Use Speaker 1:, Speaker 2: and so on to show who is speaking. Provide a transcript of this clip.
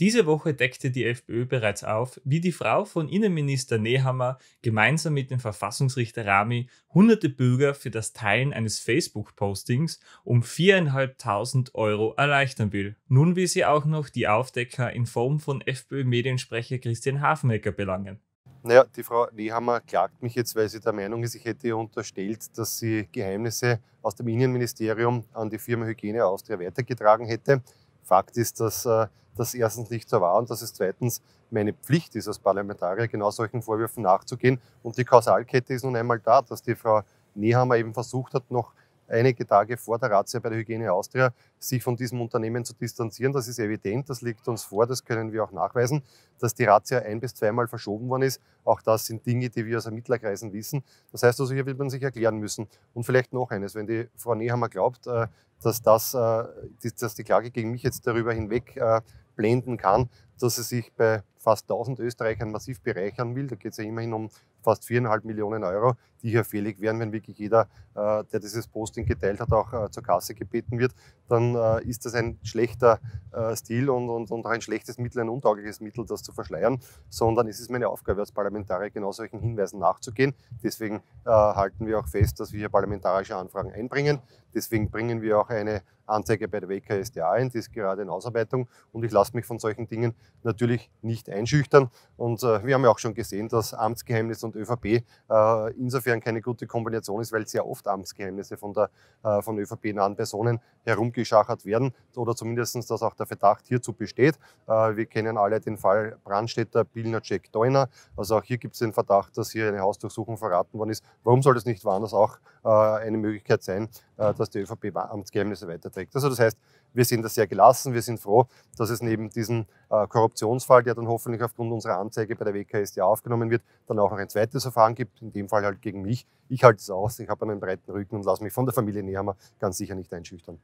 Speaker 1: Diese Woche deckte die FPÖ bereits auf, wie die Frau von Innenminister Nehammer gemeinsam mit dem Verfassungsrichter Rami hunderte Bürger für das Teilen eines Facebook-Postings um 4.500 Euro erleichtern will. Nun will sie auch noch die Aufdecker in Form von FPÖ-Mediensprecher Christian Hafenecker belangen.
Speaker 2: Naja, die Frau Nehammer klagt mich jetzt, weil sie der Meinung ist, ich hätte ihr unterstellt, dass sie Geheimnisse aus dem Innenministerium an die Firma Hygiene Austria weitergetragen hätte. Fakt ist, dass äh, das erstens nicht so war und dass es zweitens meine Pflicht ist, als Parlamentarier genau solchen Vorwürfen nachzugehen. Und die Kausalkette ist nun einmal da, dass die Frau Nehammer eben versucht hat, noch einige Tage vor der Razzia bei der Hygiene Austria sich von diesem Unternehmen zu distanzieren. Das ist evident, das liegt uns vor, das können wir auch nachweisen, dass die Razzia ein- bis zweimal verschoben worden ist. Auch das sind Dinge, die wir aus Ermittlerkreisen wissen. Das heißt also, hier wird man sich erklären müssen. Und vielleicht noch eines, wenn die Frau Nehammer glaubt, äh, dass, das, äh, dass die Klage gegen mich jetzt darüber hinweg äh, blenden kann, dass sie sich bei fast 1000 Österreichern massiv bereichern will. Da geht es ja immerhin um fast viereinhalb Millionen Euro, die hier fällig wären, wenn wirklich jeder, äh, der dieses Posting geteilt hat, auch äh, zur Kasse gebeten wird, dann äh, ist das ein schlechter Stil und, und, und auch ein schlechtes Mittel, ein untaugliches Mittel, das zu verschleiern, sondern es ist meine Aufgabe als Parlamentarier, genau solchen Hinweisen nachzugehen. Deswegen halten wir auch fest, dass wir hier parlamentarische Anfragen einbringen. Deswegen bringen wir auch eine Anzeige bei der WKSDA ein, die ist gerade in Ausarbeitung und ich lasse mich von solchen Dingen natürlich nicht einschüchtern. Und äh, wir haben ja auch schon gesehen, dass Amtsgeheimnis und ÖVP äh, insofern keine gute Kombination ist, weil sehr oft Amtsgeheimnisse von, der, äh, von ÖVP-nahen Personen herumgeschachert werden oder zumindest, dass auch der Verdacht hierzu besteht. Äh, wir kennen alle den Fall Brandstätter, Billner, Jack Deuner. Also auch hier gibt es den Verdacht, dass hier eine Hausdurchsuchung verraten worden ist. Warum soll das nicht woanders auch äh, eine Möglichkeit sein, dass die ÖVP Amtsgeheimnisse weiterträgt? Also das heißt, wir sind da sehr gelassen. Wir sind froh, dass es neben diesem äh, Korruptionsfall, der dann hoffentlich aufgrund unserer Anzeige bei der WKStA aufgenommen wird, dann auch noch ein zweites Verfahren gibt, in dem Fall halt gegen mich. Ich halte es aus, ich habe einen breiten Rücken und lasse mich von der Familie Nehammer ganz sicher nicht einschüchtern.